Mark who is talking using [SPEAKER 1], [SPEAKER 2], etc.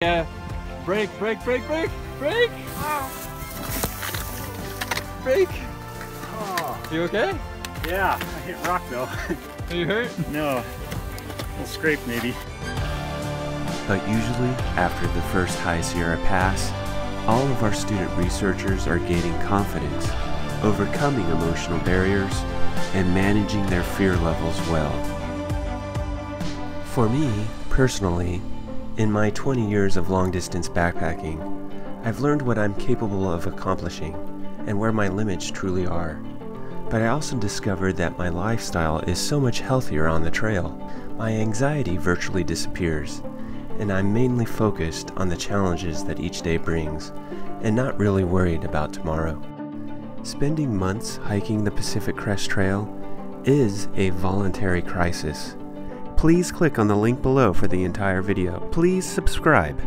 [SPEAKER 1] Yeah. Break, break, break, break, break! Break!
[SPEAKER 2] Oh,
[SPEAKER 1] You okay?
[SPEAKER 2] yeah, I hit rock though.
[SPEAKER 1] Are you hurt?
[SPEAKER 2] no, a little scrape maybe.
[SPEAKER 3] But usually, after the first High Sierra Pass, all of our student researchers are gaining confidence, overcoming emotional barriers, and managing their fear levels well. For me, personally, in my 20 years of long distance backpacking, I've learned what I'm capable of accomplishing and where my limits truly are. But I also discovered that my lifestyle is so much healthier on the trail. My anxiety virtually disappears, and I'm mainly focused on the challenges that each day brings, and not really worried about tomorrow. Spending months hiking the Pacific Crest Trail is a voluntary crisis. Please click on the link below for the entire video. Please subscribe.